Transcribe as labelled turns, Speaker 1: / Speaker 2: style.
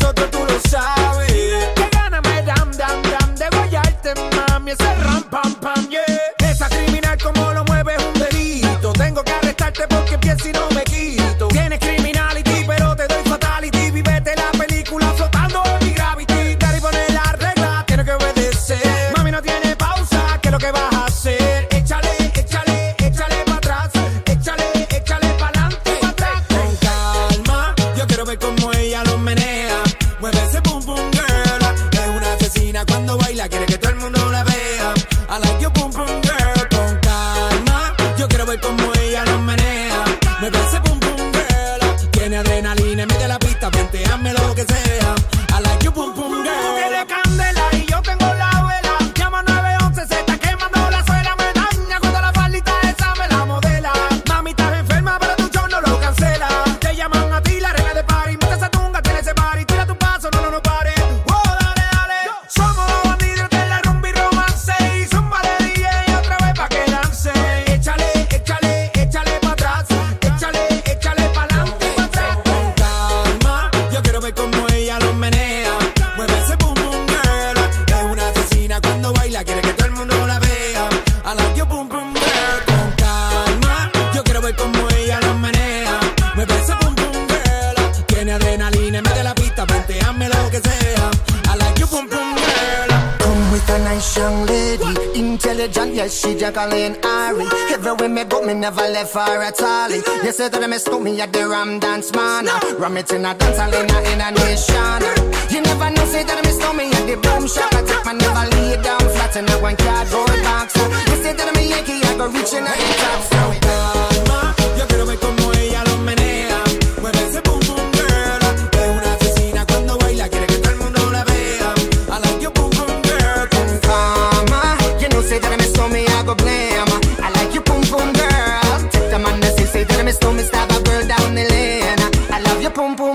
Speaker 1: nosotros tú lo sabes. Que gana me dam dam dam de guayarte, mami. Ese ram pam pam, yeah. Esa criminal como lo mueve es un delito. Tengo que arrestarte porque pienso y no me quito. Tienes criminality, pero te doy fatality. Vivete la película flotando en mi gravity. Daddy pone la regla, tiene que obedecer. Mami no tiene pausa, ¿qué es lo que vas a hacer? Échale, échale, échale para atrás. Échale, échale para adelante. Con calma, yo quiero ver cómo ella lo menea. Ver cómo Medio de la pista, venteame lo que sea. I like your boom boom girl.
Speaker 2: Come with a nice young lady, intelligent, yes, she Jacqueline Ari. Everywhere me go, me never left her at all. You say that I miss me at the Ram Dance Man. Ram it in a dance I in a nation. You never know, say that I miss me at the boom shop. I take my never lay down flat in a one cardboard box. You say that I'm a Yankee, I go reaching out the top. Girl down the lane. I love you, boom boom girl.